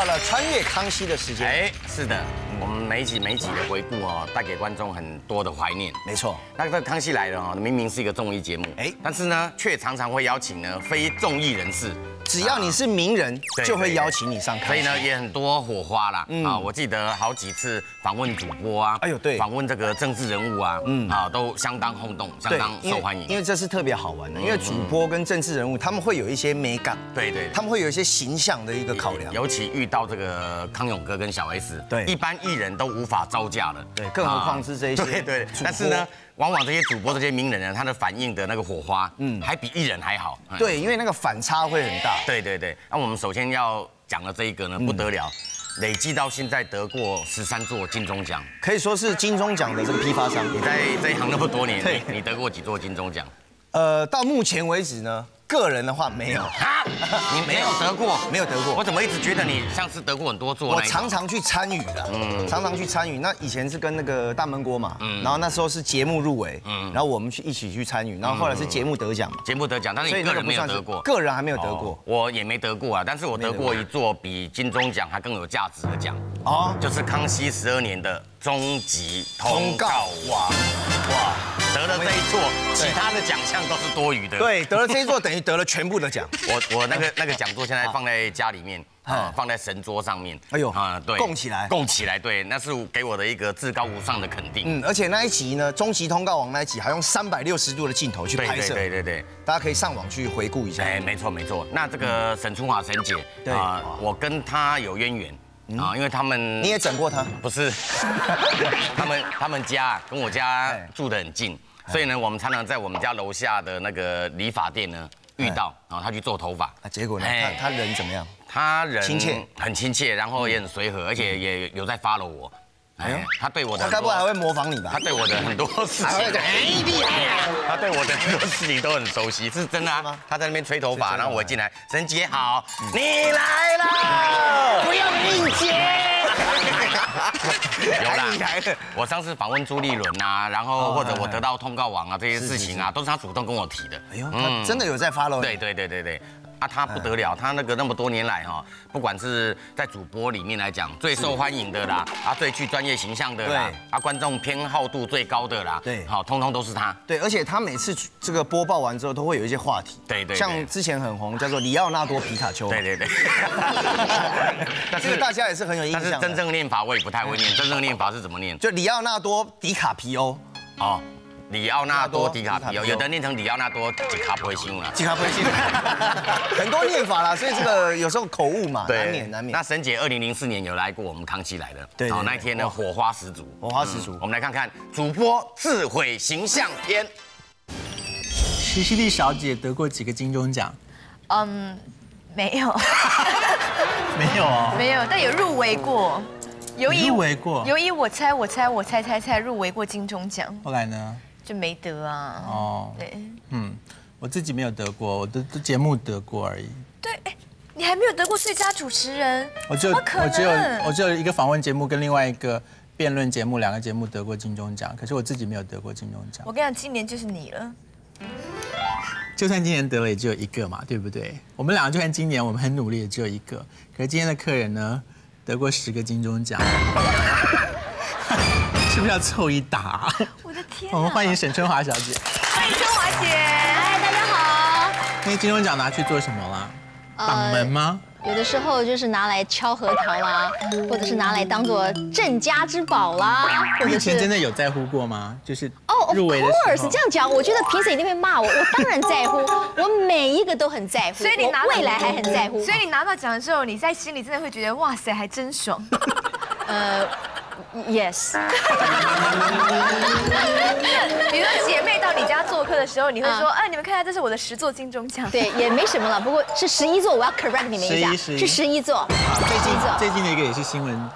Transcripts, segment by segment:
到了穿越康熙的时间。哎，是的，我们每一集每集的回顾哦，带给观众很多的怀念。没错，那个《康熙来了》哦，明明是一个综艺节目，哎，但是呢，却常常会邀请呢非综艺人士。只要你是名人，就会邀请你上台，所以呢也很多火花啦。啊，我记得好几次访问主播啊，哎呦对，访问这个政治人物啊，嗯啊都相当轰动，相当受欢迎。因为这是特别好玩的，因为主播跟政治人物他们会有一些美感，对对，他们会有一些形象的一个考量。尤其遇到这个康永哥跟小 S，对，一般艺人都无法招架的，对，更何况是这些 对对。但是呢。往往这些主播、这些名人呢，他的反应的那个火花，嗯，还比艺人还好。对，因为那个反差会很大。对对对。那我们首先要讲的这一个呢，不得了，累计到现在得过十三座金钟奖，可以说是金钟奖的这个批发商。你在这一行那么多年，对，你得过几座金钟奖？呃，到目前为止呢。个人的话没有。啊，你没有得过，没有得过。我怎么一直觉得你像是得过很多座？我常常去参与的，嗯，常常去参与。那以前是跟那个大闷锅嘛，嗯，然后那时候是节目入围，嗯，然后我们去一起去参与，然后后来是节目得奖嘛，节目得奖，但是你个人没有得过，个人还没有得过，我也没得过啊，但是我得过一座比金钟奖还更有价值的奖，哦，就是康熙十二年的终极通告。王，哇。得了这一座，其他的奖项都是多余的。对，得了这一座等于得了全部的奖。我我那个那个讲座现在放在家里面，啊，放在神桌上面。哎呦，啊，对，供起来，供起来，对，那是给我的一个至高无上的肯定。嗯，而且那一集呢，终极通告王那一集还用三百六十度的镜头去拍摄。对对对，大家可以上网去回顾一下。哎，没错没错。那这个沈春华沈姐，啊，我跟她有渊源啊，因为他们你也整过他？不是，他们他们家跟我家住得很近。所以呢，我们常常在我们家楼下的那个理发店呢遇到，然后他去做头发，啊，结果呢，他他人怎么样？他人亲切，很亲切，然后也很随和，而且也有在 follow 我。哎，他对我的，他该不会还会模仿你吧？他对我的很多事情，哎，厉害呀！他对我的很多事情都很熟悉，是真的啊。他在那边吹头发，然后我进来，沈姐好，你来了，不要硬接。有啦，我上次访问朱立伦啊，然后或者我得到通告网啊这些事情啊，都是他主动跟我提的。哎呦，他真的有在发喽？对对对对对。啊，他不得了，他那个那么多年来哈，不管是在主播里面来讲最受欢迎的啦，啊最具专业形象的啦，啊观众偏好度最高的啦，对，好，通通都是他。对，而且他每次这个播报完之后都会有一些话题，对对，像之前很红叫做里奥纳多皮卡丘，对对对，但 是大家也是很有印象。但是真正念法我也不太会念，真正念法是怎么念？就里奥纳多迪卡皮欧，哦。里奥纳多·迪卡皮欧，有的念成里奥纳多·迪卡普辛了，迪卡普辛，很多念法啦，所以这个有时候口误嘛，难免难免。那沈姐二零零四年有来过我们康熙来的，对，那一天呢火花十足，火花十足。我们来看看主播自毁形象篇。徐熙娣小姐得过几个金钟奖？嗯，没有，没有啊，没有，但有入围过，有入围过，有以我猜我猜我猜猜猜入围过金钟奖。后来呢？就没得啊。哦，对，嗯，我自己没有得过，我的节目得过而已。对，哎，你还没有得过最佳主持人？我就我只有我只有一个访问节目跟另外一个辩论节目，两个节目得过金钟奖，可是我自己没有得过金钟奖。我跟你讲，今年就是你了。就算今年得了，也只有一个嘛，对不对？我们两个就算今年我们很努力，也只有一个。可是今天的客人呢，得过十个金钟奖。是不是要凑一打？我的天！我们欢迎沈春华小姐。欢迎春华姐，哎，大家好。那金钟奖拿去做什么了？挡门吗？有的时候就是拿来敲核桃啦，或者是拿来当做镇家之宝啦。你以前真的有在乎过吗？就是哦入围的时候。这样讲，我觉得评审一定会骂我。我当然在乎，我每一个都很在乎。所以你拿未来还很在乎。所以你拿到奖的时候，你在心里真的会觉得哇塞，还真爽。呃。Yes。你说姐妹到你家做客的时候，你会说，哎，你们看一下，这是我的十座金钟奖。对，也没什么了，不过是十一座，我要 correct 你们一下，是十一座。最近最近的一个也是新闻。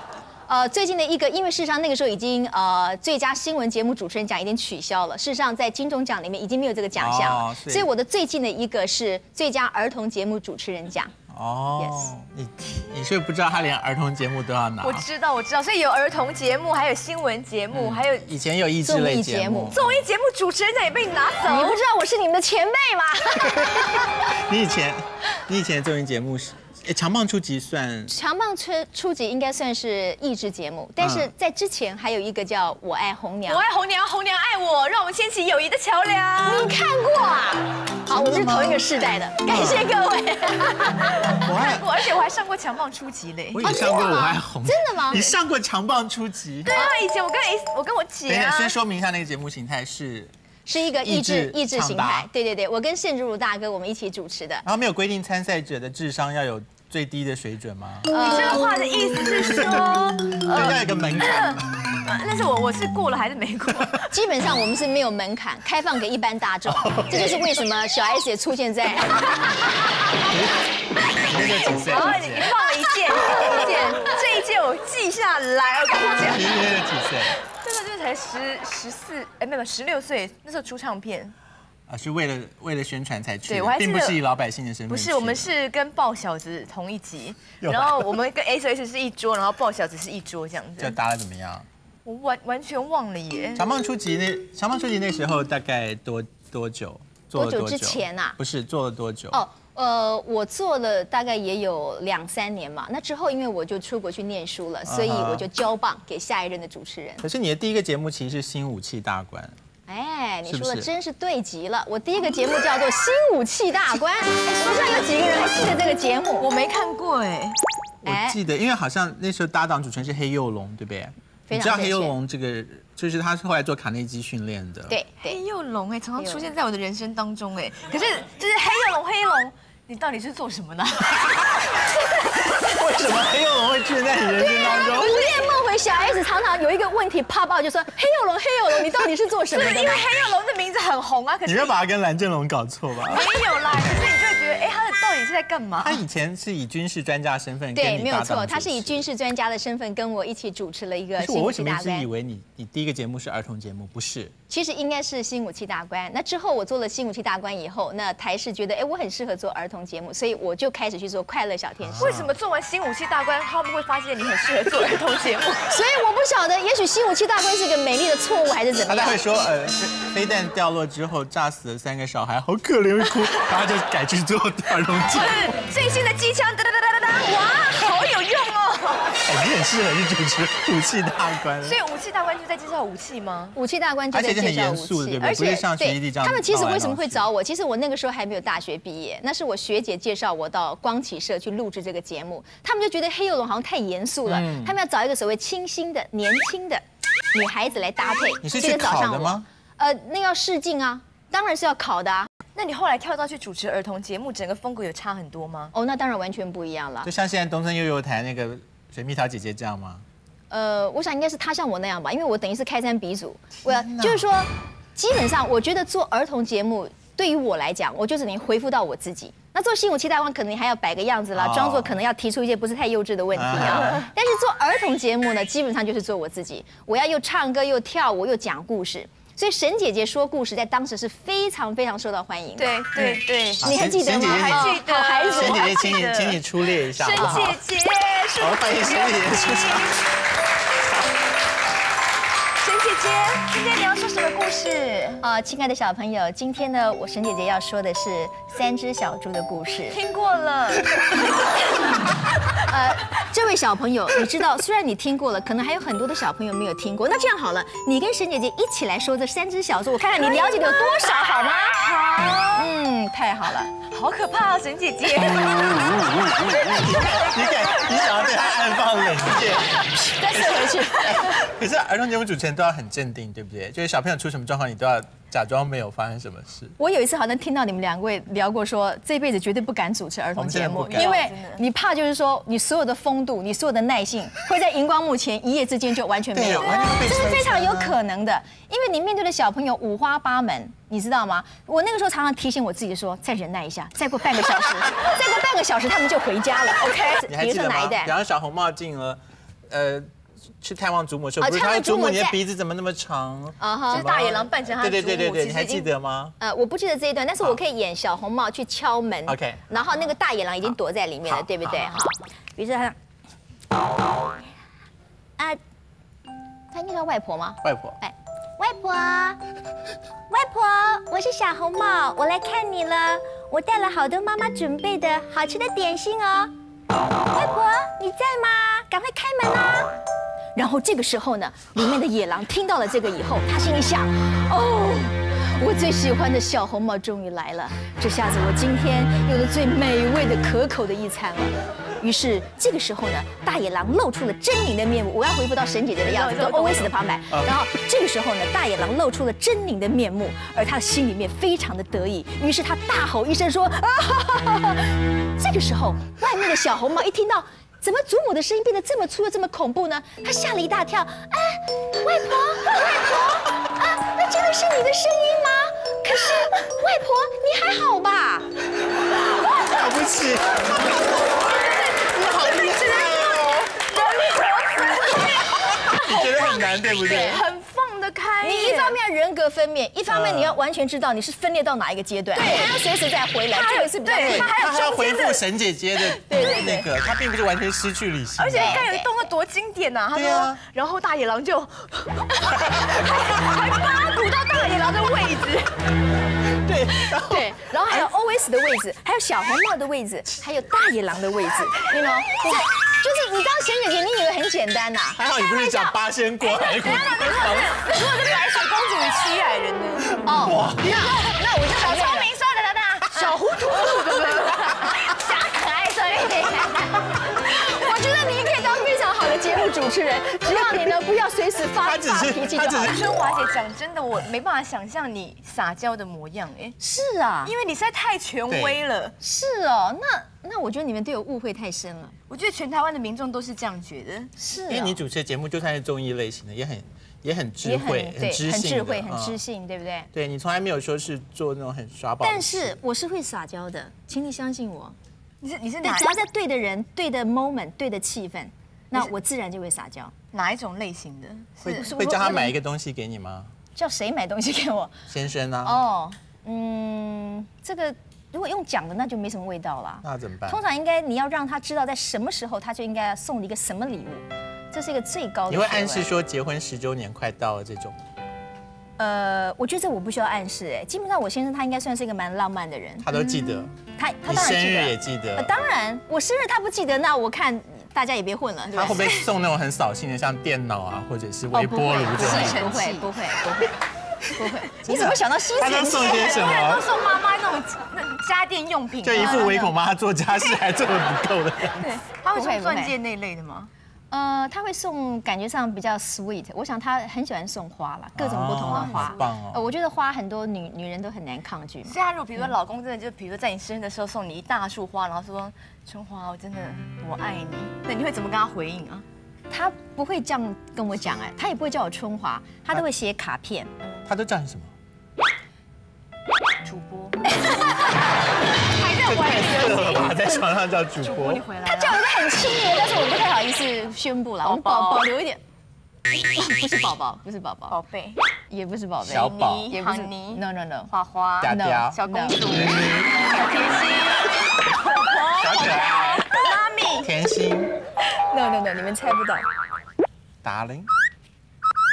呃，最近的一个，因为事实上那个时候已经呃最佳新闻节目主持人奖已经取消了，事实上在金钟奖里面已经没有这个奖项，所以我的最近的一个是最佳儿童节目主持人奖。哦，你你是不知道他连儿童节目都要拿？我知道，我知道，所以有儿童节目，还有新闻节目，还有以前有益智类节目，综艺节目主持人奖也被你拿走。你不知道我是你们的前辈吗？你以前你以前的综艺节目是强棒初级算强棒初初级应该算是益智节目，但是在之前还有一个叫我爱红娘，我爱红娘，红娘爱我，让我们牵起友谊的桥梁。你看过啊？好，我们是同一个世代的，感谢各位。我看过，而且我还上过强棒初级嘞。我也上过我爱红，真的吗？你上过强棒初级？对啊，以前我跟 S，我跟我姐啊。先说明一下那个节目形态是。是一个益智益智形态，对对对，我跟盛如如大哥我们一起主持的。然后没有规定参赛者的智商要有最低的水准吗？你这个话的意思是说，要一个门槛。那是我我是过了还是没过？基本上我们是没有门槛，开放给一般大众。这就是为什么小 S 也出现在。那个几岁？然后你放了一件，一件，这一件我记下来，我跟你讲。今年几岁？才十十四，哎，没有十六岁，那时候出唱片，啊，是为了为了宣传才去，对，我还并不是以老百姓的身份，不是，我们是跟豹小子同一集，然后我们跟 S S 是一桌，然后豹小子是一桌这样子，就搭的怎么样？我完完全忘了耶。长棒初级那长棒初级那时候大概多多久？多久之前啊？不是做了多久？哦。呃，我做了大概也有两三年嘛。那之后，因为我就出国去念书了，所以我就交棒给下一任的主持人。可是你的第一个节目其实是新武器大关。哎，你说的真是对极了。我第一个节目叫做新武器大观。哎，书上有几个人还记得这个节目？我没看过哎。我记得，因为好像那时候搭档主持人是黑幼龙，对不对？你知道黑幼龙这个，就是他是后来做卡内基训练的。对，黑幼龙哎，常常出现在我的人生当中哎。可是就是黑幼龙，黑幼龙。你到底是做什么呢？为什么黑幼龙会出现在你人生当中？午夜梦回小 S 常常有一个问题怕爆，就说黑幼龙，黑幼龙，你到底是做什么的？因为黑幼龙的名字很红啊，可是你要把它跟蓝正龙搞错吧？没有啦，可是你就会觉得，哎，他的到底是在干嘛？他以前是以军事专家身份，对，没有错，他是以军事专家的身份跟我一起主持了一个。我为什么一直以为你你第一个节目是儿童节目？不是。其实应该是新武器大关。那之后我做了新武器大关以后，那台视觉得哎我很适合做儿童节目，所以我就开始去做快乐小天使。为什么做完新武器大关，他们会发现你很适合做儿童节目？所以我不晓得，也许新武器大关是一个美丽的错误，还是怎么样？他会说呃飞弹掉落之后炸死了三个小孩，好可怜，哭，然后就改去做儿童最新的机枪哒哒哒哒哒哒，哇，好有用哦！哎，你很适合去主持武器大关。所以武器大关就在介绍武器吗？武器大关就在介绍武器，而且对，他们其实为什么会找我？其实我那个时候还没有大学毕业，那是我学姐介绍我到光启社去录制这个节目。他们就觉得黑幼龙好像太严肃了，他们要找一个所谓清新的、年轻的女孩子来搭配。你是去考的吗？呃，那要试镜啊，当然是要考的啊。那你后来跳到去主持儿童节目，整个风格有差很多吗？哦，那当然完全不一样了。就像现在东森幼幼台那个水蜜桃姐姐这样吗？呃，我想应该是她像我那样吧，因为我等于是开山鼻祖。我要就是说，基本上我觉得做儿童节目对于我来讲，我就只能回复到我自己。那做新武器大王，可能你还要摆个样子啦，装作可能要提出一些不是太幼稚的问题啊。但是做儿童节目呢，基本上就是做我自己，我要又唱歌又跳舞又讲故事。所以沈姐姐说故事在当时是非常非常受到欢迎。对对对，你还记得吗？还记得。沈姐姐，请你请你出列一下。沈姐姐，好，欢迎沈姐姐出场。沈姐姐，今天你要说什么故事？啊，亲爱的小朋友，今天呢，我沈姐姐要说的是三只小猪的故事。听过了。呃，这位小朋友，你知道，虽然你听过了，可能还有很多的小朋友没有听过。那这样好了，你跟沈姐姐一起来说这三只小猪，我看看你了解的有多少，好吗？好。嗯，太好了。好可怕啊，沈姐姐！你敢，你想要对他暗放冷箭？再射回去。可是儿童节目主持人都要很镇定，对不对？就是小朋友出什么状况，你都要。假装没有发生什么事。我有一次好像听到你们两位聊过，说这辈子绝对不敢主持儿童节目，因为你怕就是说你所有的风度、你所有的耐性，会在荧光幕前一夜之间就完全没有了。这是非常有可能的，因为你面对的小朋友五花八门，你知道吗？我那个时候常常提醒我自己说，再忍耐一下，再过半个小时，再过半个小时他们就回家了。OK，你还记得吗？然后小红帽进了，呃。去探望祖母的时候，不是他祖母，你的鼻子怎么那么长？啊哈，就是大野狼扮成他对对对对对，你还记得吗？呃，我不记得这一段，但是我可以演小红帽去敲门。OK，然后那个大野狼已经躲在里面了，对不对？好，于是他，啊，他应该叫外婆吗？外婆。哎，外婆，外婆，我是小红帽，我来看你了。我带了好多妈妈准备的好吃的点心哦。外婆你在吗？赶快开门啊！然后这个时候呢，里面的野狼听到了这个以后，他心里想：哦，我最喜欢的小红帽终于来了，这下子我今天有了最美味的可口的一餐了。于是这个时候呢，大野狼露出了狰狞的面目。我要回复到沈姐姐的样子，跟 O S 的旁白。然后这个时候呢，大野狼露出了狰狞的面目，而他的心里面非常的得意。于是他大吼一声说：啊！哈哈哈这个时候，外面的小红帽一听到。怎么祖母的声音变得这么粗又这么恐怖呢？他吓了一大跳。哎，外婆，外婆，啊，那真的是你的声音吗？可是，外婆，你还好吧？了不起，你好厉害哦！你觉得很难，对不对？很。开，你一方面人格分裂，一方面你要完全知道你是分裂到哪一个阶段，对，还要随时再回来，这个是比较对，他还要回复沈姐姐的那个，他并不是完全失去理性，而且你看有一动作多经典呐，他说，然后大野狼就 还扒骨到大野狼的位置，对对，然后还有 O S 的位置，还有小红帽的位置，还有大野狼的位置，你懂？就是你知道选姐姐，你以为很简单呐？还好你不是讲八仙过海。如果是白雪公主与七矮人呢？哦，那我就小聪明算了，等等，小糊涂，主持人，只要你呢不要随时发 发脾气就好。春华姐讲真的，我没办法想象你撒娇的模样哎。是啊，因为你实在太权威了。是哦，那。那我觉得你们对我误会太深了。我觉得全台湾的民众都是这样觉得。是，因为你主持的节目就算是综艺类型的，也很也很智慧，很知性，很智慧，很知性，对不对？对你从来没有说是做那种很耍宝。但是我是会撒娇的，请你相信我。你是你是哪只要在对的人、对的 moment、对的气氛，那我自然就会撒娇。哪一种类型的？会会叫他买一个东西给你吗？叫谁买东西给我？先生啊。哦，嗯，这个。如果用讲的，那就没什么味道了。那怎么办？通常应该你要让他知道，在什么时候他就应该要送你一个什么礼物，这是一个最高的。你会暗示说结婚十周年快到了这种？呃，我觉得这我不需要暗示，哎，基本上我先生他应该算是一个蛮浪漫的人。他都记得。他他当然生日也记得。当然，我生日他不记得，那我看大家也别混了。他会不会送那种很扫兴的，像电脑啊，或者是微波炉这种？不会不会不会。不会，你怎么想到吸尘器？他送些什么？都送妈妈那种那家电用品，就一副唯恐妈妈做家事还做的不够的。对，他会送钻戒那类的吗？呃，他会送感觉上比较 sweet。我想他很喜欢送花了，各种不同的花。棒哦！我觉得花很多女女人都很难抗拒。是啊，如果比如说老公真的就比如说在你生日的时候送你一大束花，然后说春花，我真的我爱你，那你会怎么跟他回应啊？他不会这样跟我讲哎，他也不会叫我春华，他都会写卡片。他都叫你什么？主播。还在玩游戏。在床上叫主播。你回来他叫一个很亲密的，但是我不太好意思宣布了，我们保保留一点。不是宝宝，不是宝宝。宝贝。也不是宝贝。小宝。也不是。No No No。花花。嗲嗲。小公主。小甜心。小可爱。妈咪。甜心。No No No，你们猜不到。达令。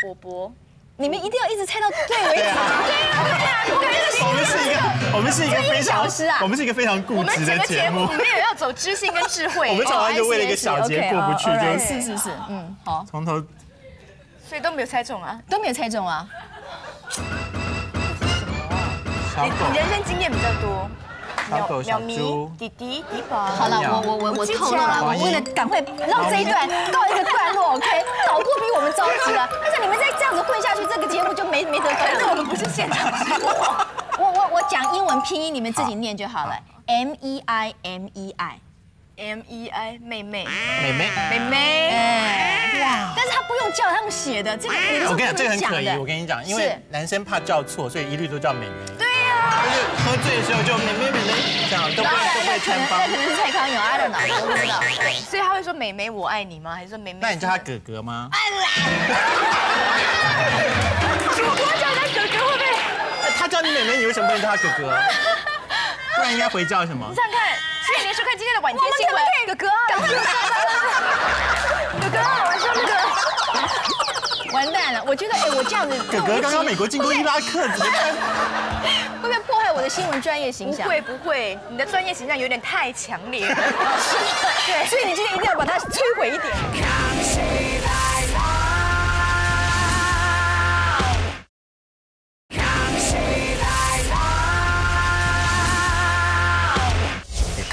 波波。你们一定要一直猜到对为止。对啊，我们是一个，我们是一个非常，我们是一个非常固执的节目。没有要走知性跟智慧。我们常常就为了一个小节过不去，就是是是，嗯，好，从头，所以都没有猜中啊，都没有猜中啊。你你人生经验比较多。小狗、小猪、弟弟、迪宝。好了，我我我我透露了，我为了赶快让这一段告一个段落，OK？导播比我们着急了，而且你们再这样子混下去，这个节目就没没得看了。我们不是现场直播。我我我讲英文拼音，你们自己念就好了。M E I M E I，M E I，妹妹，妹妹，妹妹。哎，哇！但是他不用叫，他们写的。这个我跟你讲，这个很可疑。我跟你讲，因为男生怕叫错，所以一律都叫妹妹。喝醉的时候就妹妹妹妹这样，都不会都不会穿帮。那可能是蔡康永爱的呢，我不知道。对，所以他会说妹妹我爱你吗？还是说妹妹？那你叫他哥哥吗？爱主播叫他哥哥会不会？他叫你妹妹，你为什么不能叫他哥哥？不然应该回叫什么？你想看，谢谢您收看今天的晚间新闻。哥哥，赶快说哥哥，我说哥哥，完蛋了！我觉得，哎，我这样子，哥哥刚刚美国进攻伊拉克，会不会破坏我的新闻专业形象。不会不会，你的专业形象有点太强烈了。对，所以你今天一定要把它摧毁一点。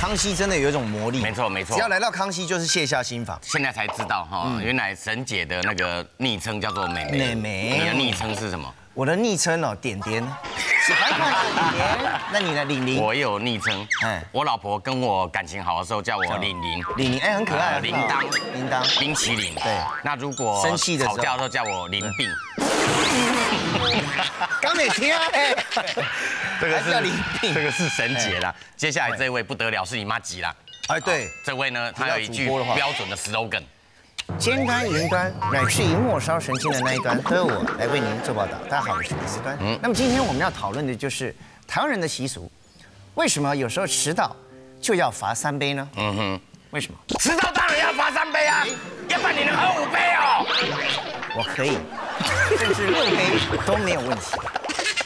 康熙真的有一种魔力，没错没错，只要来到康熙就是卸下心防。现在才知道哈，原来沈姐的那个昵称叫做美眉。美眉，你的昵称是什么？我的昵称哦，点点。喜欢看点点。那你呢，玲玲？我有昵称，哎，我老婆跟我感情好的时候叫我玲玲。玲玲，哎，很可爱。铃铛，铃铛，冰淇淋。对。那如果生气的吵架的时候叫我林病。刚没听哎。这个是林病，这个是神姐啦。接下来这位不得了，是你妈吉啦。哎，对，这位呢，他有一句标准的 slogan：尖端、云端，乃至于末梢神经的那一端，都由我来为您做报道。大家好，我是李思端。嗯，那么今天我们要讨论的就是台湾人的习俗，为什么有时候迟到就要罚三杯呢？嗯哼，为什么？迟到当然要罚三杯啊，要不然你能喝五杯哦。我可以，甚至六杯都没有问题。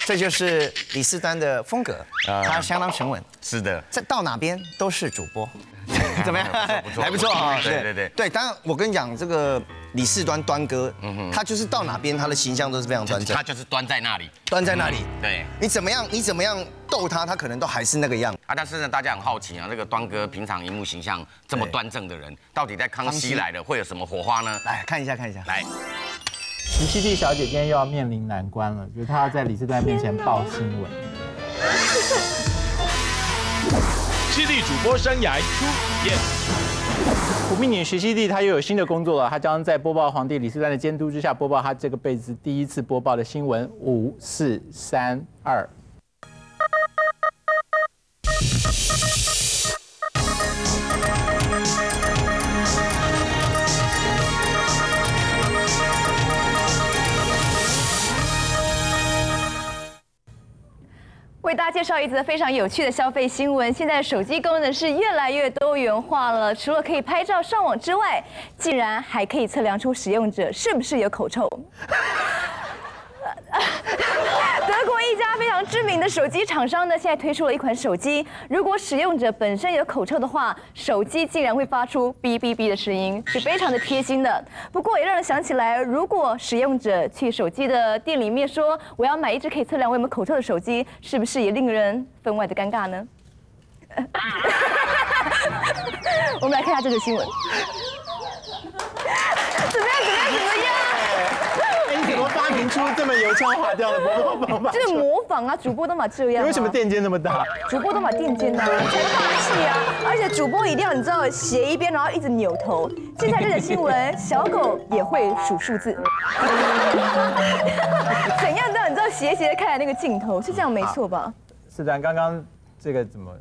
这就是李四丹的风格，他相当沉稳。是的，在到哪边都是主播，怎么样？还不错 啊！对对对对，当然我跟你讲，这个李四端端哥，他就是到哪边他的形象都是非常端正。他就是端在那里，端在那里。对，你怎么样？你怎么样逗他，他可能都还是那个样啊。但是呢，大家很好奇啊，那个端哥平常荧幕形象这么端正的人，到底在康熙来了会有什么火花呢？来看一下，看一下，来。徐熙娣小姐今天又要面临难关了，就是她要在李四端面前报新闻。犀利主播生涯初体验。苦命女徐熙娣她又有新的工作了，她将在播报皇帝李四丹的监督之下播报她这个辈子第一次播报的新闻。五四三二。给大家介绍一则非常有趣的消费新闻。现在手机功能是越来越多元化了，除了可以拍照上网之外，竟然还可以测量出使用者是不是有口臭。德国一家非常知名的手机厂商呢，现在推出了一款手机，如果使用者本身有口臭的话，手机竟然会发出哔哔哔的声音，是非常的贴心的。不过也让人想起来，如果使用者去手机的店里面说我要买一只可以测量我有没有口臭的手机，是不是也令人分外的尴尬呢？我们来看一下这个新闻。怎么样？怎么样？怎么样？出 这么油腔滑调的模仿方法？就是模仿啊，主播都嘛这样。为什么垫肩那么大？主播都嘛垫肩大，才霸气啊！而且主播一定要你知道斜一边，然后一直扭头。现在这个新闻，小狗也会数数字。怎样都要你知道斜斜的看那个镜头？是这样没错吧？是的，刚刚这个怎么？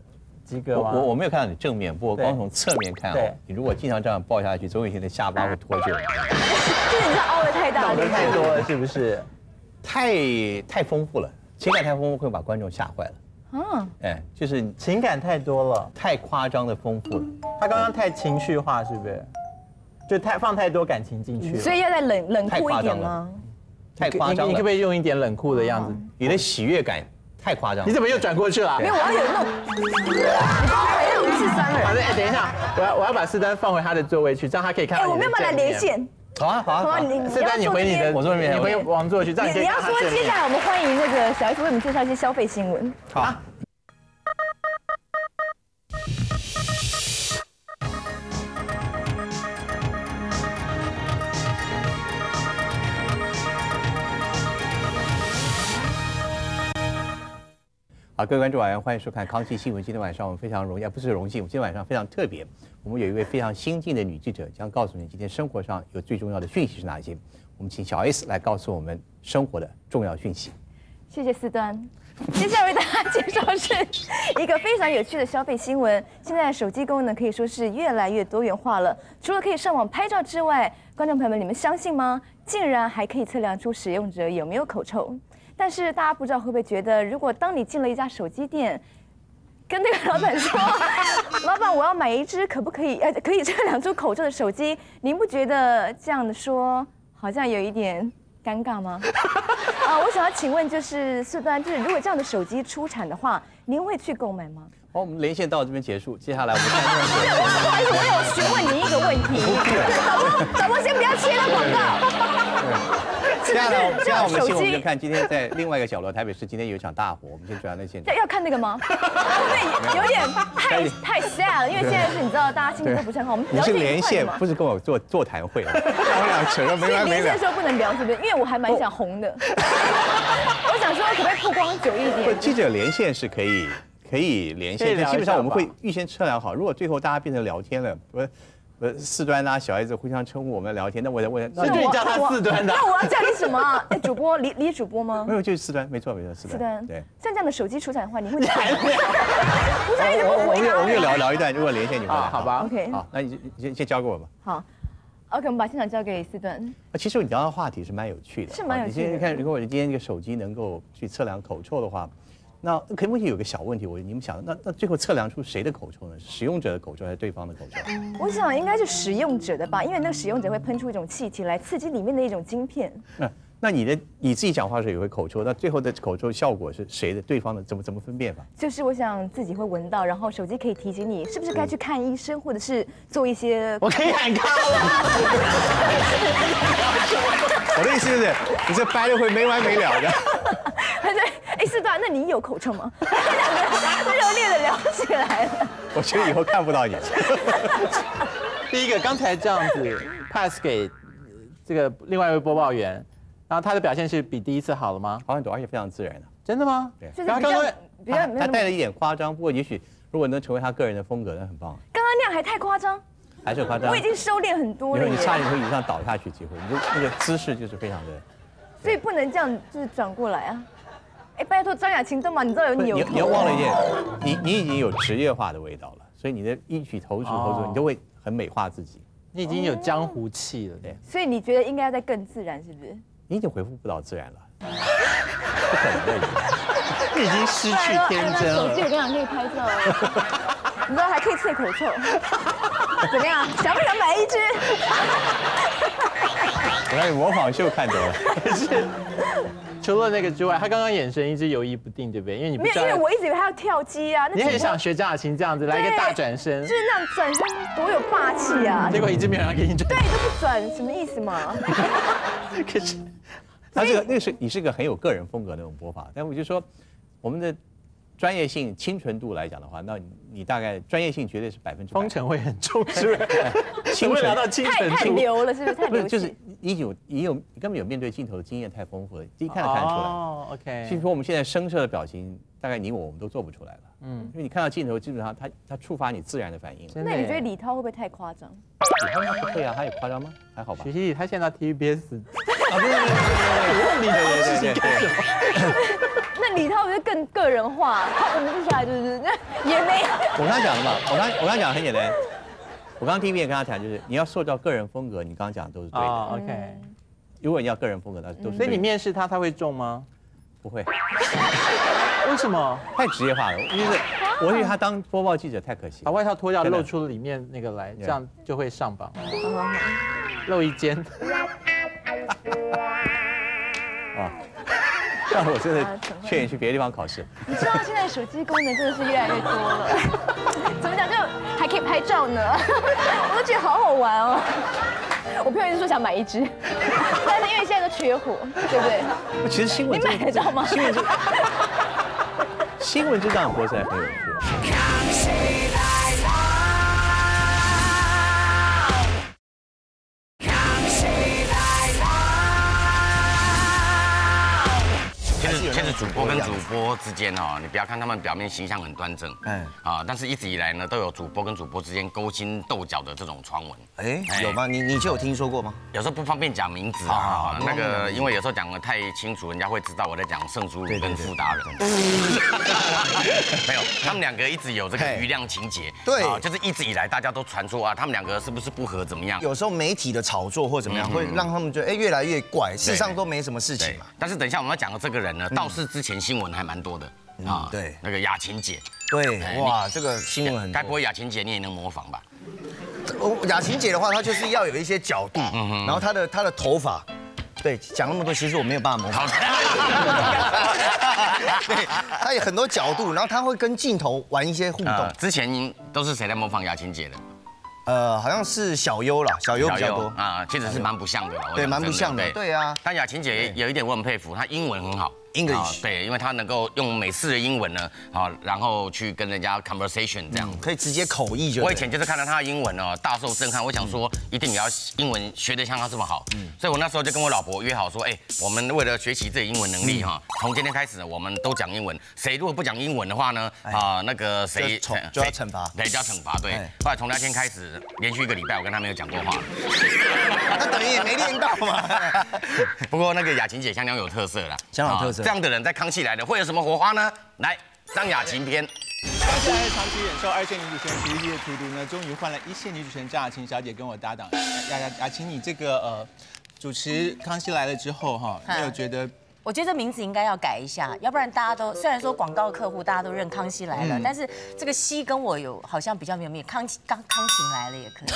我我没有看到你正面，不过光从侧面看哦，你如果经常这样抱下去，总有一天的下巴会脱臼。就 是你这凹的太大，脑的太多了，是不是？太太丰富了，情感太丰富会把观众吓坏了。嗯，哎，就是情感太多了，太夸张的丰富了。他刚刚太情绪化，是不是？就太放太多感情进去，所以要再冷冷酷一点吗？太夸张了，你可不可以用一点冷酷的样子？你的喜悦感。太夸张！你怎么又转过去了？没有，我要有那种，还有四三了。好的，哎，等一下，我要我要把四单放回他的座位去，这样他可以看到。哎，我没有办法连线。好啊，好啊。四单，你回你的，我坐那边，你回王座去，这样你你要说接下来我们欢迎那个小 S 为我们介绍一些消费新闻。好。好，各位观众晚上欢迎收看《康熙新闻》。今天晚上我们非常荣耀，不是荣幸，我们今天晚上非常特别。我们有一位非常新进的女记者，将告诉你今天生活上有最重要的讯息是哪些。我们请小 S 来告诉我们生活的重要讯息。谢谢四端。接下来为大家介绍是一个非常有趣的消费新闻。现在手机功能可以说是越来越多元化了，除了可以上网拍照之外，观众朋友们，你们相信吗？竟然还可以测量出使用者有没有口臭。但是大家不知道会不会觉得，如果当你进了一家手机店，跟那个老板说：“ 老板，我要买一只可不可以呃可以这两只口罩的手机？”您不觉得这样的说好像有一点尴尬吗？啊，我想要请问，就是四端，就是如果这样的手机出产的话，您会去购买吗？好，我们连线到这边结束，接下来我们看。不好意思，我有询问您一个问题。导播，导播先不要切了广告。接下来，接下来我们新闻我们就看今天在另外一个角落，台北市今天有一场大火，我们先转到那现场。要看那个吗？对，有点太太 sad 了，因为现在是你知道大家心情都不是很好。我们你是连线，不是跟我做座谈会。我俩扯了没完没了。连线的时候不能聊，是不是？因为我还蛮想红的。我想说，可不可以曝光久一点？记者连线是可以，可以连线，基本上我们会预先测量好。如果最后大家变成聊天了，我。呃，四端啊，小孩子互相称呼我们聊天，那我我那就叫他四端的。那我要叫你什么？哎，主播李李主播吗？没有，就是四端，没错没错，四端。四端对，像这样的手机出产的话，你会？不是，我我们我们聊聊一段，如果连线你会好吧？OK，好，那你先先交给我吧。好，OK，我们把现场交给四端。啊，其实你聊的话题是蛮有趣的，是蛮有趣的。你看，如果你今天这个手机能够去测量口臭的话。那可问题有个小问题，我你们想，那那最后测量出谁的口臭呢？是使用者的口臭还是对方的口臭？我想应该是使用者的吧，因为那个使用者会喷出一种气体来刺激里面的一种晶片。那那你的你自己讲话的时候也会口臭，那最后的口臭效果是谁的？对方的怎么怎么分辨法？就是我想自己会闻到，然后手机可以提醒你是不是该去看医生，或者是做一些。我可以喊卡了。我的意思是，你这掰了会没完没了的。对。哎，四段，那你有口臭吗？两个热烈的聊起来了。我觉得以后看不到你。第一个，刚才这样子 pass 给这个另外一位播报员，然后他的表现是比第一次好了吗？好很多，而且非常自然的。真的吗？对。刚刚比较他带了一点夸张，不过也许如果能成为他个人的风格，那很棒。刚刚那样还太夸张？还是夸张？我已经收敛很多了。你差点从椅子上倒下去，几乎，你就那个姿势就是非常的。所以不能这样，就是转过来啊。哎，拜托张雅琴，这嘛，你知道有你你你要忘了一件，你你已经有职业化的味道了，所以你的一举投足投足，你都会很美化自己。你已经有江湖气了，对。所以你觉得应该要再更自然，是不是？你已经恢复不到自然了，不可能的，你已经失去天真了。手机我跟你讲可以拍照，你知道还可以测口臭，怎么样？想不想买一支？我让你模仿秀看多了。是。除了那个之外，他刚刚眼神一直犹豫不定，对不对？因为你不没有，因为我一直以为他要跳机啊。你很想学张雅琴这样子来一个大转身，就是那样转身多有霸气啊！结果一直没有人给你转，对，都不转，什么意思嘛？可是，他这个那个是你是个很有个人风格那种播法，但我就说我们的。专业性、清纯度来讲的话，那你大概专业性绝对是百分之。风尘会很重，是不是？请会聊到精神，太牛了，是不是？太牛，就是你有你有你根本有面对镜头的经验太丰富了，第一看就看出来。OK。所说我们现在生涩的表情，大概你我我们都做不出来了。嗯。因为你看到镜头，基本上他他触发你自然的反应。那你觉得李涛会不会太夸张？李涛不会啊，他有夸张吗？还好吧。徐熙他现在 TVBS。我问你的事情干什么？那李涛不是更个人化？我们不下来对是对？那也没。我跟他讲了嘛，我跟他我跟他讲很简单。我刚刚第一遍跟他谈，就是你要塑造个人风格，你刚刚讲的都是对的。OK。如果你要个人风格，那都是。所以你面试他，他会中吗？不会。为什么？太职业化了，因为我觉得他当播报记者太可惜。把外套脱掉，露出里面那个来，这样就会上榜。露一肩。啊。但我真的劝你去别的地方考试。你知道现在手机功能真的是越来越多了，拍照呢，我都觉得好好玩哦。我朋友一直说想买一支，但是因为现在都缺货，对不对？其实新闻你买得到吗？新闻这新闻这档播出来很有趣。主播跟主播之间哦，你不要看他们表面形象很端正，嗯啊，但是一直以来呢，都有主播跟主播之间勾心斗角的这种传闻。哎，有吗？你你就有听说过吗？有时候不方便讲名字啊，那个因为有时候讲的太清楚，人家会知道我在讲圣祖鲁跟傅达人。没有，他们两个一直有这个余量情节。对，就是一直以来大家都传说啊，他们两个是不是不和怎么样？有时候媒体的炒作或怎么样，会让他们觉得哎越来越怪，事实上都没什么事情嘛。但是等一下我们要讲的这个人呢，倒是。之前新闻还蛮多的啊，对，那个雅琴姐，对，哇，这个新闻，该不会雅琴姐你也能模仿吧？哦，雅琴姐的话，她就是要有一些角度，嗯然后她的她的头发对，讲那么多，其实我没有办法模仿。对，她有很多角度，然后她会跟镜头玩一些互动。之前都是谁在模仿雅琴姐的？呃，好像是小优啦，小优比较多啊，其实是蛮不像的。对，蛮不像的。对啊，但雅琴姐有一点我很佩服，她英文很好。English 对，因为他能够用美式的英文呢，好，然后去跟人家 conversation 这样，可以直接口译就。我以前就是看到他的英文哦，大受震撼。我想说，一定也要英文学得像他这么好。嗯，所以我那时候就跟我老婆约好说，哎，我们为了学习这英文能力哈，从今天开始我们都讲英文。谁如果不讲英文的话呢，啊，那个谁就要惩罚，对，就要惩罚。对，后来从那天开始，连续一个礼拜我跟他没有讲过话。他等于也没练到嘛。不过那个雅琴姐相当有特色啦，相当有特色。这样的人在康熙。来了会有什么火花呢？来，张雅琴篇。康熙来了长期忍受二线女主持人徐丽丽的荼毒呢，终于换了一线女主持人张雅琴小姐跟我搭档。雅雅雅琴，你这个呃主持康熙来了之后哈，没有觉得？我觉得名字应该要改一下，要不然大家都虽然说广告客户大家都认康熙来了，但是这个熙跟我有好像比较没有面。康康康琴来了也可以。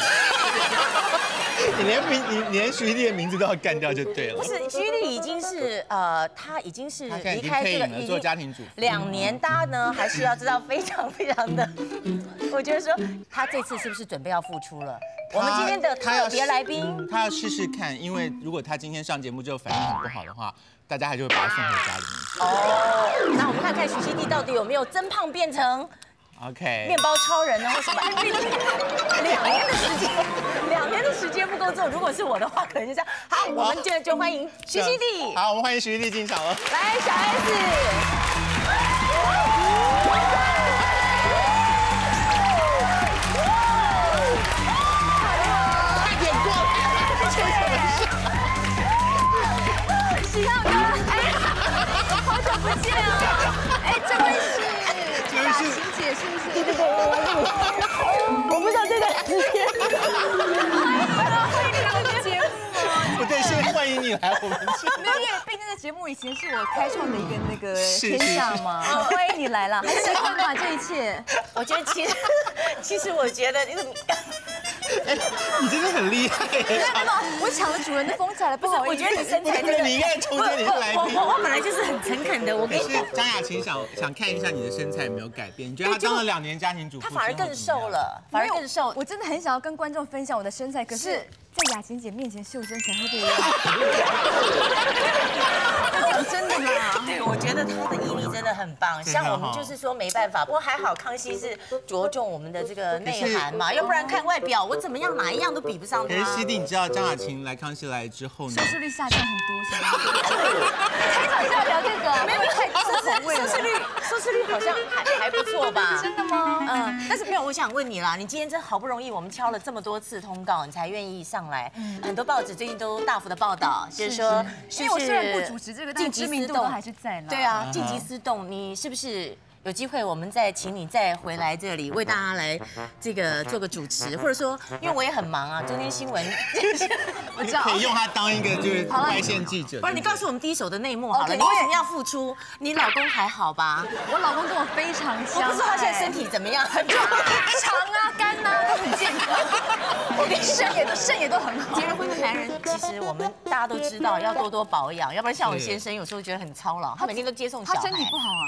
你 连名你连徐丽的名字都要干掉就对了。不是徐丽已经是呃，她已经是离开这个做家庭主妇两年，大家呢还是要知道非常非常的。我觉得说她这次是不是准备要复出了？我们今天的特别来宾，他要试试看，因为如果他今天上节目之后反应很不好的话。大家还就会把它送回家里面。哦，那我们看看徐熙娣到底有没有增胖变成，OK，面包超人呢？或什么？两年的时间，两年的时间不够做。如果是我的话，可能就这样。好，我们就就欢迎徐熙娣。好，我们欢迎徐熙娣进场了。来，小 S。我不知道这段时间。欢迎你来我们节目。不对，先欢迎你来我们。没有，因为毕竟这节目以前是我开创的一个那个天下嘛。欢迎你来了，还习惯吗？这一切？我觉得其实，其实我觉得你。你真的很厉害！没有没有，我抢了主人的风采了，不好我觉得你身材真的，你应该冲着你来宾。我我本来就是很诚恳的，我跟你讲。张雅琴想想看一下你的身材有没有改变？你觉得她当了两年家庭主妇，她反而更瘦了，反而更瘦。我真的很想要跟观众分享我的身材，可是。在雅琴姐面前秀身材会不一样。讲 真的吗？对，我觉得她的毅力真的很棒。像我们就是说没办法，不过还好康熙是着重我们的这个内涵嘛，要不然看外表我怎么样哪一样都比不上她。可是西弟，你知道张雅琴来康熙来之后呢？收视率下降很多，开场就要聊这个，没有太收视率，收视率好像还还不错吧？真的吗？嗯，但是没有，我想问你啦，你今天真好不容易我们敲了这么多次通告，你才愿意上。来，很多报纸最近都大幅的报道，就是说，因为我虽然不主持这个，但知名度还是在对啊，晋级私动，你是不是？有机会，我们再请你再回来这里，为大家来这个做个主持，或者说，因为我也很忙啊，中天新闻，我知道可以用他当一个就是外线记者。不是，你告诉我们第一手的内幕好了，你为什么要付出？你老公还好吧？我老公跟我非常相，我不知道他现在身体怎么样，很 长啊，肝啊，都很健康，我连肾也都肾也都很好。结了婚的男人，其实我们大家都知道要多多保养，要不然像我先生有时候觉得很操劳，他每天都接送小孩，他身体不好啊。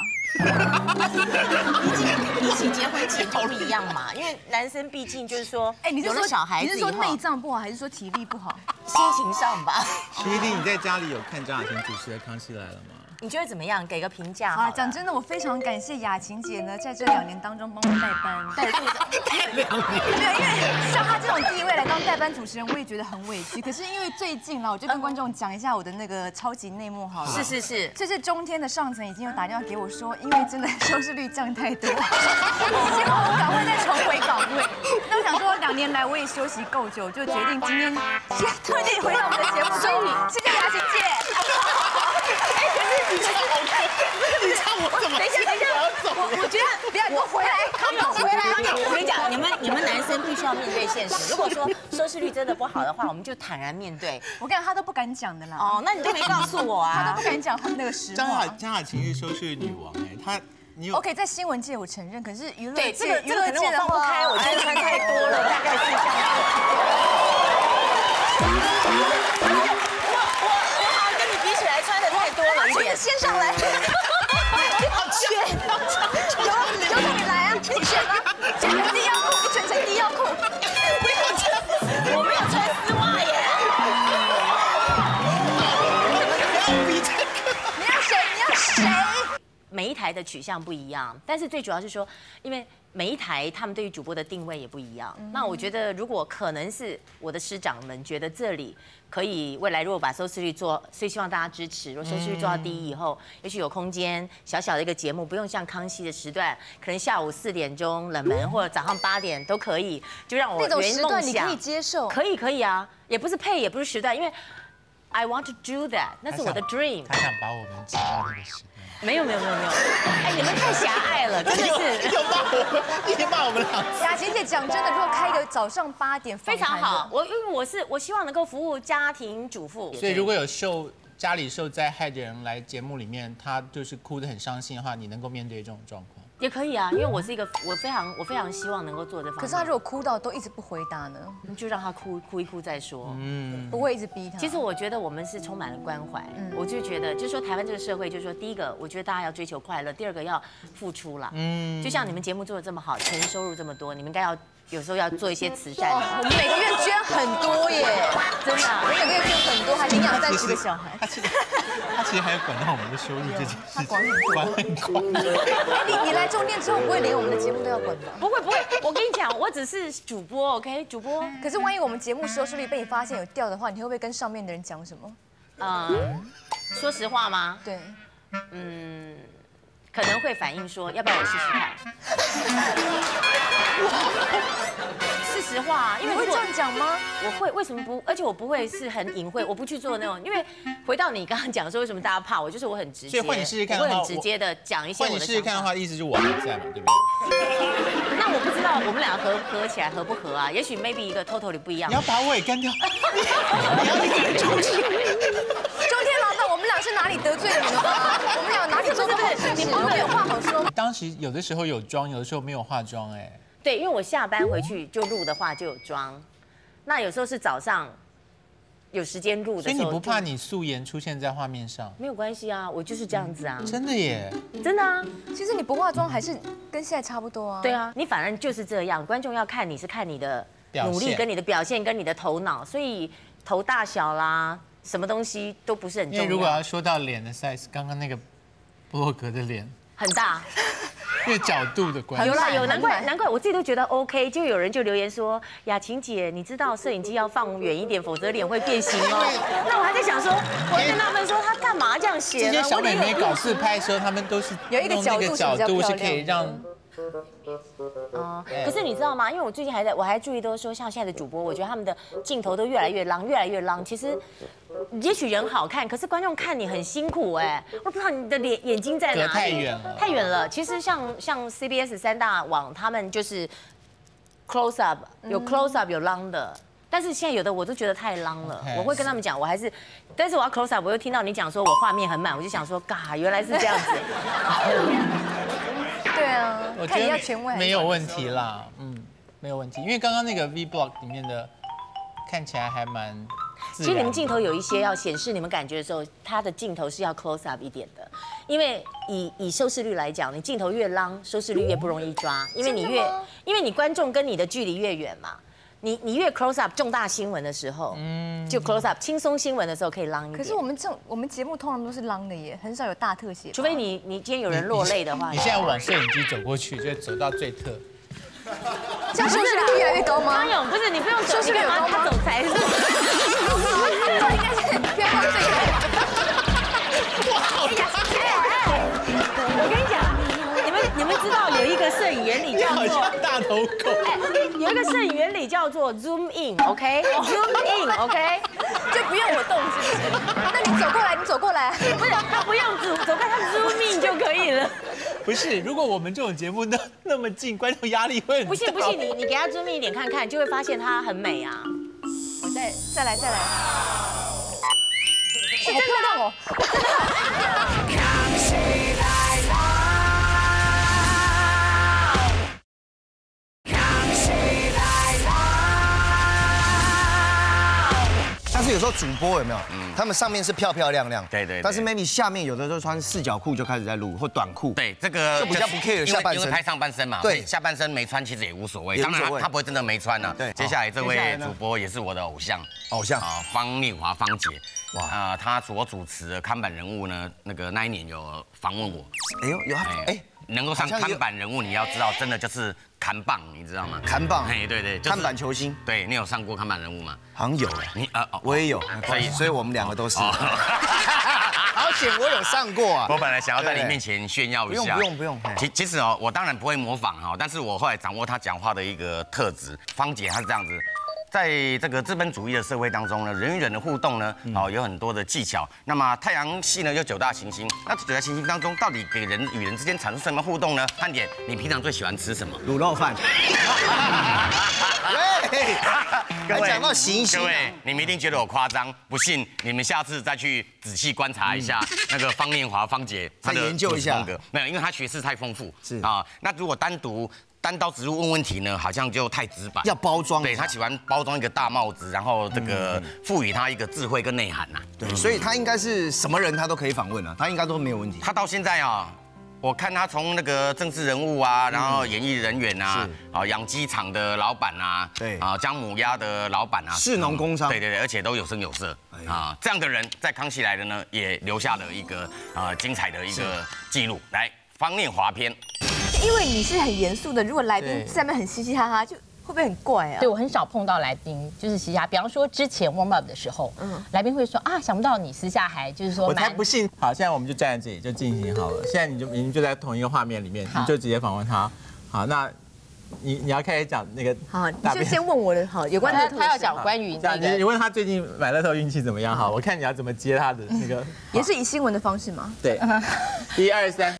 一起结婚前就不一样嘛，因为男生毕竟就是说，哎，你是说小孩子，你是说内脏不好，还是说体力不好？心情上吧。徐丽，你在家里有看张雅琴主持的《康熙来了》吗？你觉得怎么样？给个评价。啊，讲真的，我非常感谢雅琴姐呢，在这两年当中帮我代班，带住两年。对，因为像她这种地位来当代班主持人，我也觉得很委屈。可是因为最近呢，我就跟观众讲一下我的那个超级内幕好了。是是是，这是中天的上层已经有打电话给我说，因为真的收视率降太多，希望我赶快再重回岗位。那我想说，两年来我也休息够久，就决定今天先特地回到我们的节目中。谢谢雅琴姐。你唱 OK，你唱我怎么？等一下，等一下，我我觉得不要，你回来，康永回来。康永，我跟你讲，你们你们男生必须要面对现实。如果说收视率真的不好的话，我们就坦然面对。我跟你讲，他都不敢讲的啦。哦，那你都没告诉我啊？他都不敢讲他那个实话。张雅张雅琴是收视女王哎，她你有 OK 在新闻界我承认，可是娱乐对这个娱乐界放不开，我觉得穿太多了，大概是这样。我我我。先上来。选，有有请你来啊，你选啊，选成低腰裤，你选成低腰裤。不要这样，我没有穿丝袜耶。你要谁？你要谁？每一台的取向不一样，但是最主要是说，因为。每一台他们对于主播的定位也不一样。那我觉得，如果可能是我的师长们觉得这里可以未来如果把收视率做，所以希望大家支持。如果收视率做到第一以后，也许有空间小小的一个节目，不用像康熙的时段，可能下午四点钟冷门，或者早上八点都可以，就让我那种时段你可以接受，可以可以啊，也不是配，也不是时段，因为 I want to do that，那是我的 dream。他想把我们挤到那个时。没有没有没有没有，哎，你们太狭隘了，真的是。又骂我们，又骂我们俩。雅琴姐讲真的，如果开一个早上八点，非常好。我因为我是我希望能够服务家庭主妇，所以如果有受家里受灾害的人来节目里面，他就是哭得很伤心的话，你能够面对这种状况？也可以啊，因为我是一个，我非常，我非常希望能够做这方。可是他如果哭到都一直不回答呢？你就让他哭，哭一哭再说。嗯，不会一直逼他。其实我觉得我们是充满了关怀。嗯，我就觉得，就是说台湾这个社会，就是说第一个，我觉得大家要追求快乐；第二个要付出了。嗯，就像你们节目做的这么好，钱收入这么多，你们应该要。有时候要做一些慈善，我们每个月捐很多耶，真的，我每个月捐很多，还领养三十个小孩。他其实还有管到我们的收入这件事，情管很管很管。哎，你你来中电之后，不会连我们的节目都要管吧？不会不会，我跟你讲，我只是主播，OK，主播。可是万一我们节目收视率被你发现有掉的话，你会不会跟上面的人讲什么？嗯，说实话吗？对，嗯。可能会反映说，要不要我试试看？是实话，因为会这样讲吗？我会，为什么不？而且我不会是很隐晦，我不去做那种。因为回到你刚刚讲说，为什么大家怕我？就是我很直接，所以换你试试看，我很直接的讲一些我的你试试看的话，意思就是我还在嘛，对不对？那我不知道我们俩合合起来合不合啊？也许 maybe 一个 totally 不一样。你要把我也干掉？你要你敢出去？是哪里得罪你了吗？我们俩哪里做不好事情？都没有话好说。当时有的时候有妆，有的时候没有化妆，哎。对，因为我下班回去就录的话就有妆，那有时候是早上有时间录的。所以你不怕你素颜出现在画面上？没有关系啊，我就是这样子啊。真的耶？真的啊。其实你不化妆还是跟现在差不多啊。对啊，你反正就是这样，观众要看你是看你的努力跟你的表现跟你的头脑，所以头大小啦。什么东西都不是很重要。因为如果要说到脸的 size，刚刚那个布洛格的脸很大，因为角度的关系。有啦有，难怪难怪我自己都觉得 OK。就有人就留言说：“雅琴姐，你知道摄影机要放远一点，否则脸会变形哦。”那我还在想说，我跟他们说他干嘛这样写？这些小美眉搞自拍的时候，他们都是有一个角度是可以让。哦，可是你知道吗？因为我最近还在，我还注意到说，像现在的主播，我觉得他们的镜头都越来越浪，越来越浪。其实，也许人好看，可是观众看你很辛苦哎。我不知道你的脸眼睛在哪里，太远了，太远了。其实像像 CBS 三大网，他们就是 close up，有 close up 有 long 的，但是现在有的我都觉得太 long 了。我会跟他们讲，我还是，但是我要 close up，我又听到你讲说我画面很满，我就想说，嘎，原来是这样子。对啊，我觉得没有问题啦，嗯，没有问题，因为刚刚那个 V Block 里面的看起来还蛮，其实你们镜头有一些要显示你们感觉的时候，它的镜头是要 close up 一点的，因为以以收视率来讲，你镜头越 long，收视率越不容易抓，因为你越，因为你观众跟你的距离越远嘛。你你越 close up 重大新闻的时候，嗯，就 close up 轻松新闻的时候可以 long 一点。可是我们这我们节目通常都是 long 的耶，很少有大特写。除非你你今天有人落泪的话。你现在往摄影机走过去，就走到最特。这样收视率越来越高吗？张勇，不是你不用收视率高吗？他走才是。这应该是偏方最你们知道有一个摄影原理叫做大头狗，有一个摄影原理叫做 zoom in，OK，zoom in，OK，就不用我动，是不是？那你走过来，你走过来，不是他不用走，走开他 zoom in 就可以了。不是，如果我们这种节目那那么近，观众压力会不信不信你你给他 zoom in 一点看看，就会发现它很美啊。我再再来再来，是真的哦。有时候主播有没有？嗯，他们上面是漂漂亮亮，对对。但是 maybe 下面有的时候穿四角裤就开始在录，或短裤。对，这个就比较不 care 下半身，因为拍上半身嘛。对，下半身没穿其实也无所谓。当然他不会真的没穿呢。对。接下来这位主播也是我的偶像，偶像啊，方丽华方姐。哇啊，他所主持的看板人物呢，那个那一年有访问我。哎呦，有哎。能够上看板人物，你要知道，真的就是看棒，你知道吗？看棒，哎，对对，看板球星。对你有上过看板人物吗？好像有，你呃，我也有，所以所以我们两个都是。好险，我有上过啊！我本来想要在你面前炫耀一下，不用不用不用。其其实哦，我当然不会模仿哈，但是我后来掌握他讲话的一个特质。芳姐她是这样子。在这个资本主义的社会当中呢，人与人的互动呢，哦，有很多的技巧。那么太阳系呢有九大行星，那九大行星当中，到底给人与人之间产生什么互动呢？汉典，你平常最喜欢吃什么？卤肉饭。各位讲到行星，各位你们一定觉得我夸张，不信你们下次再去仔细观察一下那个方念华方姐她的研究一下风格，没有，因为她学识太丰富。是啊，那如果单独。单刀直入问问题呢，好像就太直白。要包装，对他喜欢包装一个大帽子，然后这个赋予他一个智慧跟内涵呐。对，所以他应该是什么人他都可以访问啊，他应该都没有问题。他到现在啊，我看他从那个政治人物啊，然后演艺人员啊，啊养鸡场的老板啊，对啊姜母鸭的老板啊，市农工商，对对对，而且都有声有色啊，这样的人在康熙来了呢，也留下了一个啊精彩的一个记录。来，方念华篇。因为你是很严肃的，如果来宾在那边很嘻嘻哈哈，就会不会很怪啊？对我很少碰到来宾就是嘻嘻哈，比方说之前 warm up 的时候，嗯，来宾会说啊，想不到你私下还就是说，我才不信。好，现在我们就站在这里就进行好了。现在你就明就在同一个画面里面，你就直接访问他。好，那你你要开始讲那个，好，你就先问我的好，有关他他要讲关于这样，你你问他最近买乐透运气怎么样？好，我看你要怎么接他的那个，也是以新闻的方式吗？对，一二三。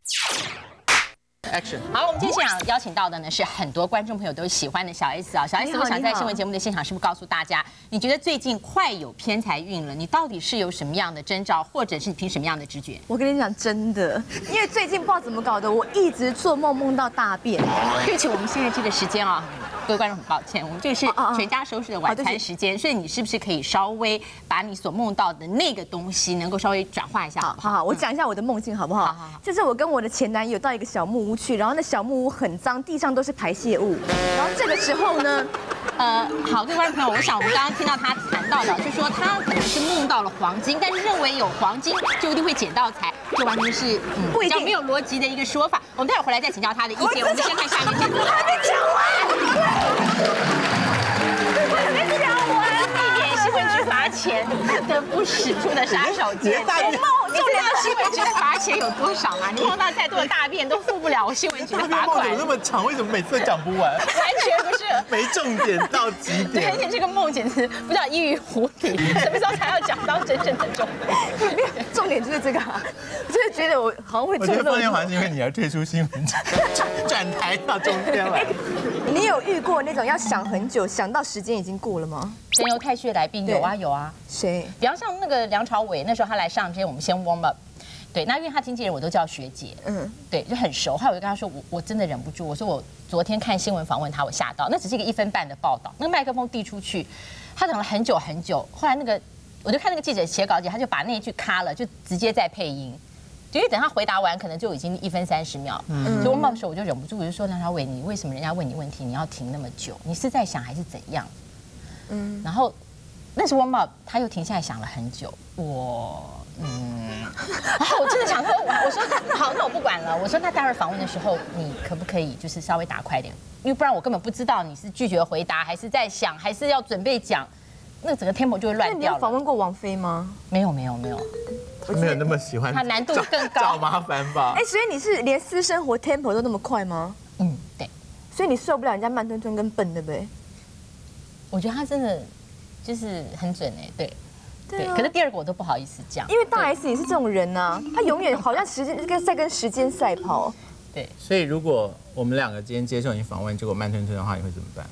Action！好，我们今天现场邀请到的呢是很多观众朋友都喜欢的小 S 啊，小 S，我想在新闻节目的现场是不是告诉大家，你觉得最近快有偏财运了？你到底是有什么样的征兆，或者是凭什么样的直觉？我跟你讲真的，因为最近不知道怎么搞的，我一直做梦梦到大便。对不起，我们现在这个时间啊。各位观众很抱歉，我们这个是全家收拾的晚餐时间，所以你是不是可以稍微把你所梦到的那个东西能够稍微转化一下？好好好，我讲一下我的梦境好不好？好好好。就是我跟我的前男友到一个小木屋去，然后那小木屋很脏，地上都是排泄物。然后这个时候呢，呃，好，各位观众朋友，我想我们刚刚听到他谈到的，就说他可能是梦到了黄金，但是认为有黄金就一定会捡到财，这完全是嗯比较没有逻辑的一个说法。我们待会回来再请教他的意见。我们先看下面这个。还没讲完。钱，不得不使出的杀手锏。你知道新闻局的罚钱有多少啊？你碰到再多的大便都付不了我新闻局的罚款。怎么那么长？为什么每次都讲不完？完全不是，没重点到极点。而且这个梦简直不知道异于湖底，什么时候才要讲到真正的重点？重点就是这个，我真的觉得我好像会。我觉得放年华是因为你要退出新闻转 转台到中间了。你有遇过那种要想很久，想到时间已经过了吗？神游太虚来宾有啊有啊。谁？比方像那个梁朝伟，那时候他来上之前，我们先 warm up。对，那因为他经纪人我都叫学姐，嗯，对，就很熟。后来我就跟他说，我我真的忍不住，我说我昨天看新闻访问他，我吓到，那只是一个一分半的报道，那个麦克风递出去，他等了很久很久。后来那个我就看那个记者写稿件，他就把那一句卡了，就直接在配音。因为等他回答完，可能就已经一分三十秒。嗯，所以我冒的时候，我就忍不住，我就说梁朝伟，你为什么人家问你问题，你要停那么久？你是在想还是怎样？嗯，然后那时候我冒他又停下来想了很久。我嗯，然 后我真的想说，我说好，那我不管了。我说那待会儿访问的时候，你可不可以就是稍微打快点？因为不然我根本不知道你是拒绝回答，还是在想，还是要准备讲，那整个 tempo 就会乱掉。你有访问过王菲吗？没有，没有，没有。没有那么喜欢，他难度更高，找麻烦吧？哎，所以你是连私生活 tempo 都那么快吗？嗯，对。所以你受不了人家慢吞吞跟笨，对不对？我觉得他真的就是很准哎，对。对。可是第二个我都不好意思讲，因为大 S 也是这种人呐，他永远好像时间跟在跟时间赛跑。对。所以如果我们两个今天接受你访问，结果慢吞吞的话，你会怎么办？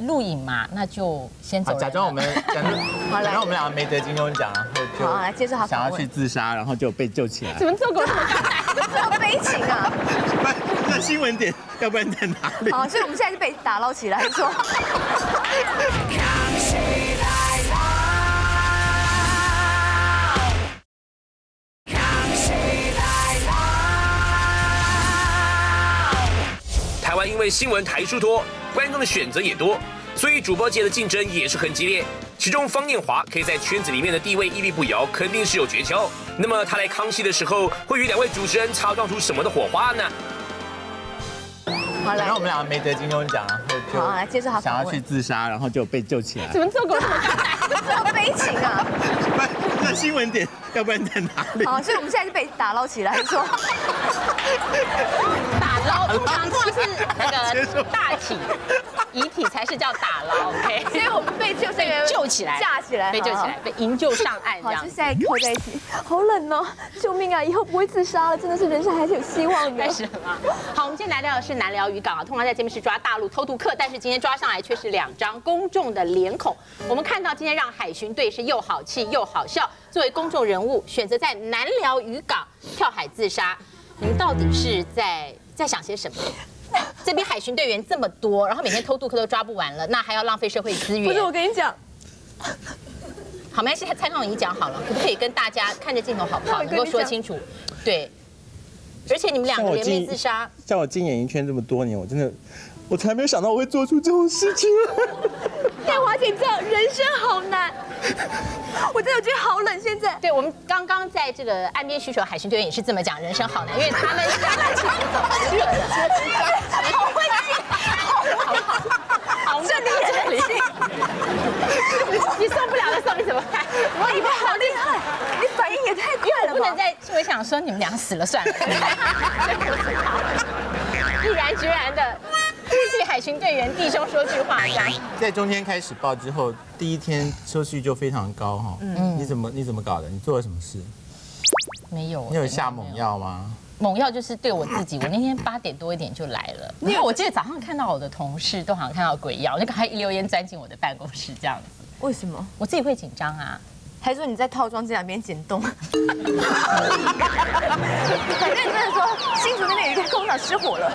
录影嘛，那就先走。假装我们，假装我们两个没得金庸奖，然后就想要去自杀，然后就被救起来。怎么做过这么大，这么悲情啊？那新闻点，要不然在哪里？好，所以我们现在是被打捞起来说。台湾因为新闻台数多。观众的选择也多，所以主播界的竞争也是很激烈。其中方念华可以在圈子里面的地位屹立不摇，肯定是有诀窍。那么他来康熙的时候，会与两位主持人擦撞出什么的火花呢？好，然后我们两个没得金钟奖，然后就好来接受他想要去自杀，然后就被救起来。怎么做狗这么这么悲情啊？那新闻点要不然在哪里？好，所以我们现在就被打捞起来，说打捞，通常是那个 大体。遗体才是叫打捞，OK？所以我们被救这个救起来，架起来，被救起来，被营救上岸，这样。就现在靠在一起，好冷哦！救命啊！以后不会自杀了，真的是人生还是有希望的。开始了吗？好，我们今天来聊的是南寮渔港啊。通常在这边是抓大陆偷渡客，但是今天抓上来却是两张公众的脸孔。我们看到今天让海巡队是又好气又好笑，作为公众人物选择在南寮渔港跳海自杀，你们到底是在在想些什么？这边海巡队员这么多，然后每天偷渡客都抓不完了，那还要浪费社会资源？不是我跟你讲，好，没关系，蔡康永你讲好了，可不可以跟大家看着镜头好不好？能够说清楚？对，而且你们两个联袂自杀，像我进演艺圈这么多年，我真的，我从来没有想到我会做出这种事情。戴 华姐，这样人生好难，我真的觉得好冷。现在，对我们刚刚在这个岸边需求海巡队员也是这么讲，人生好难，因为他们下来其实走热了，好会记，好好好，这里这里，你受不了了，送你怎么办？我以为好厉害，你反应也太快了吧？不能再，我想说你们俩死了算了，毅然决然的。替海巡队员弟兄说句话，在中天开始报之后，第一天收视率就非常高哈。嗯，你怎么你怎么搞的？你做了什么事？没有。你有下猛药吗？猛药就是对我自己。我那天八点多一点就来了，因为我记得早上看到我的同事都好像看到鬼药，就赶快一溜烟钻进我的办公室这样子。为什么？我自己会紧张啊。还是说你在套装这两边剪洞？反正你真的说新竹那边有一个工厂失火了，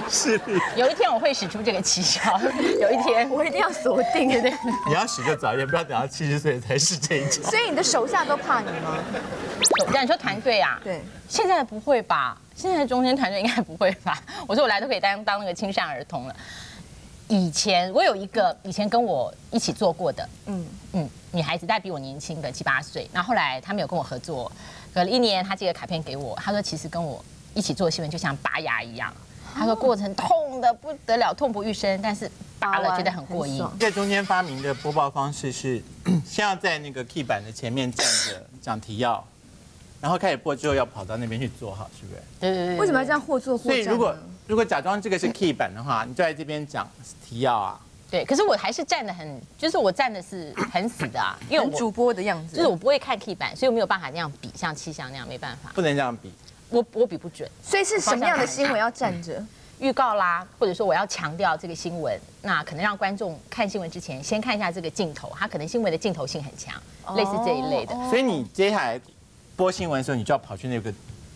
图收视率。有一天我会使出这个奇招，有一天我一定要锁定，对对？你要使就早一点，不要等到七十岁才使这一招。所以你的手下都怕你吗？你说团队啊？对。现在不会吧？现在中间团队应该不会吧？我说我来都可以当当那个亲善儿童了。以前我有一个以前跟我一起做过的，嗯嗯，女孩子，但比我年轻的七八岁。然后后来她没有跟我合作，隔了一年，她寄个卡片给我，她说其实跟我一起做新闻就像拔牙一样，她说过程痛的不得了，痛不欲生，但是拔了觉得很过瘾。在中间发明的播报方式是，先要在那个 key 板的前面站着讲提要，然后开始播之后要跑到那边去做好，是不是？对对对。为什么要这样或做或站？如果如果假装这个是 key 板的话，你就在这边讲提要啊。对，可是我还是站的很，就是我站的是很死的啊，因为主播的样子，就是我不会看 key 板，所以我没有办法那样比，像气象那样没办法。不能这样比，我我比不准。所以是什么样的新闻要站着？预告啦，或者说我要强调这个新闻，那可能让观众看新闻之前先看一下这个镜头，它可能新闻的镜头性很强，类似这一类的。所以你接下来播新闻的时候，你就要跑去那个。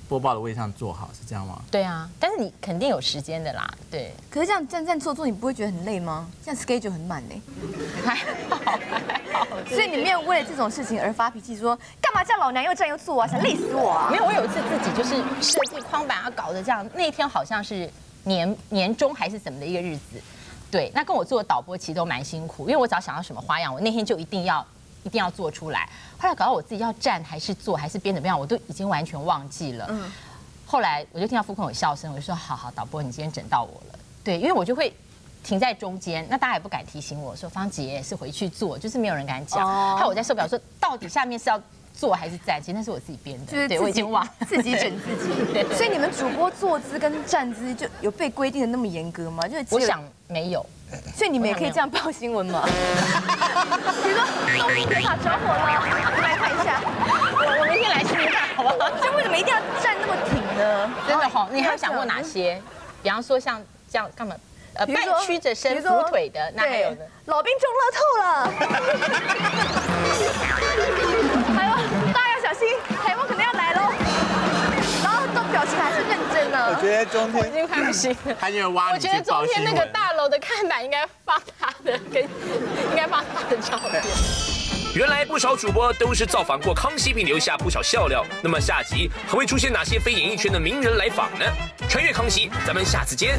播报的位上坐好是这样吗？对啊，但是你肯定有时间的啦。对，可是这样站站坐坐，你不会觉得很累吗？这样 schedule 很满呢。还好，所以你没有为了这种事情而发脾气，说干嘛叫老娘又站又坐啊？想累死我啊！没有，我有一次自己就是设计框板啊，搞得这样。那天好像是年年终还是怎么的一个日子。对，那跟我做导播其实都蛮辛苦，因为我只要想到什么花样，我那天就一定要。一定要做出来。后来搞到我自己要站还是坐还是编怎么样，我都已经完全忘记了。嗯。后来我就听到副控有笑声，我就说：好好，导播，你今天整到我了。对，因为我就会停在中间，那大家也不敢提醒我说方杰是回去做，就是没有人敢讲。哦。害我在受不了，说到底下面是要坐还是站？其实那是我自己编的。就是我已经忘了自己整自己。对。所以你们主播坐姿跟站姿就有被规定的那么严格吗？就是我想没有。所以你们也可以这样报新闻吗？比如说东木铁塔着火了，来看一下。我我明天来试试看，好不好？就为什么一定要站那么挺呢？真的好，你还有想过哪些？比方说像这样干嘛？呃，半曲着身扶腿的，那还有呢？老兵中乐透了。还有大家要小心，台风可能要来喽。然后都表情还是认真的。我觉得中天已经开不行，他因为挖我觉得中天那个大楼的看板应该放他的，跟应该放他的照片。原来不少主播都是造访过康熙，并留下不少笑料。那么下集还会出现哪些非演艺圈的名人来访呢？穿越康熙，咱们下次见。